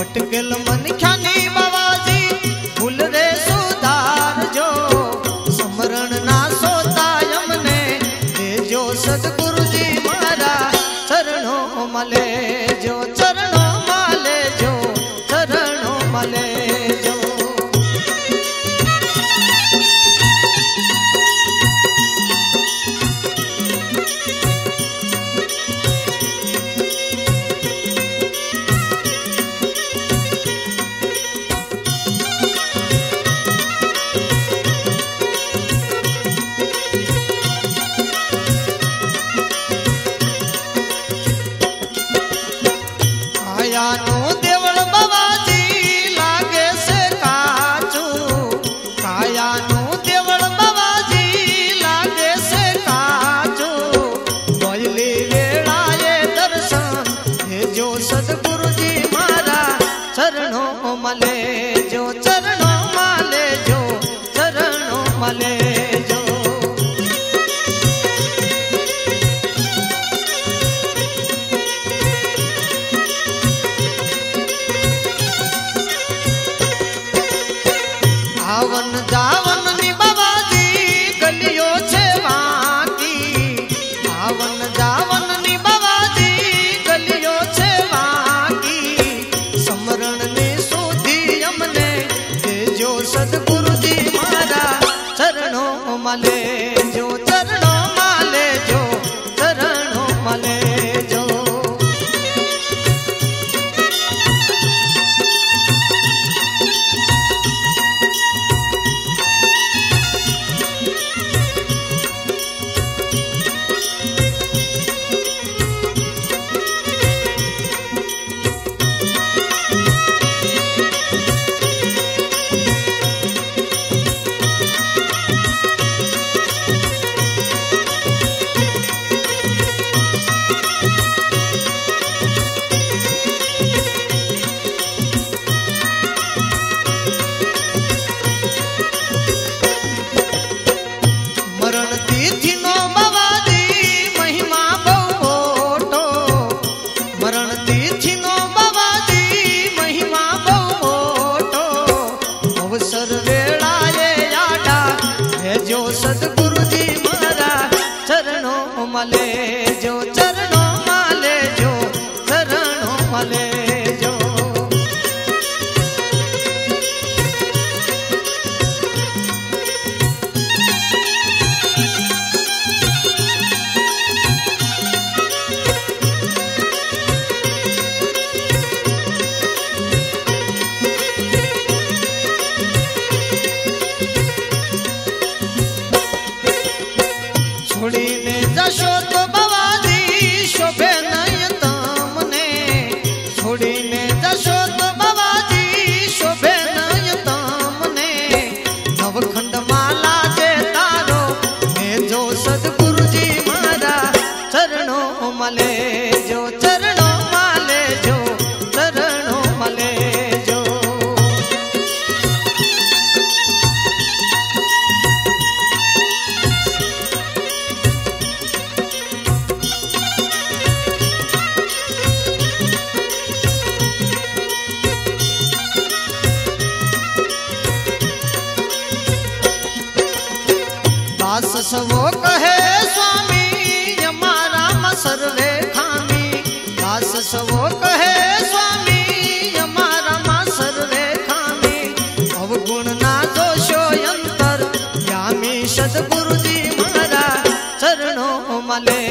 અટકેલ મન ખ્યાની બાવાજી, ભૂલ રે સુધારજો સમરણ ના સોતા અમને દેજો સદગુરુજી મારા ચરણો મલે જો, ચરણો મલે જો, ચરણો મલે गुरु जी मारा चरणों मले जो चरणों माले जो चरणों मले जो। आवन जा ಕಮಲೇ ಹುಡಿಲೆ ಜಶೋದೆ सो कहे, स्वामी, हमारा सर्वे खामी दास सो कहे, स्वामी, हमारा सर्वे खामी अवगुण ना दोषो अंतर, यामी सदगुरु जी मारा चरणों मले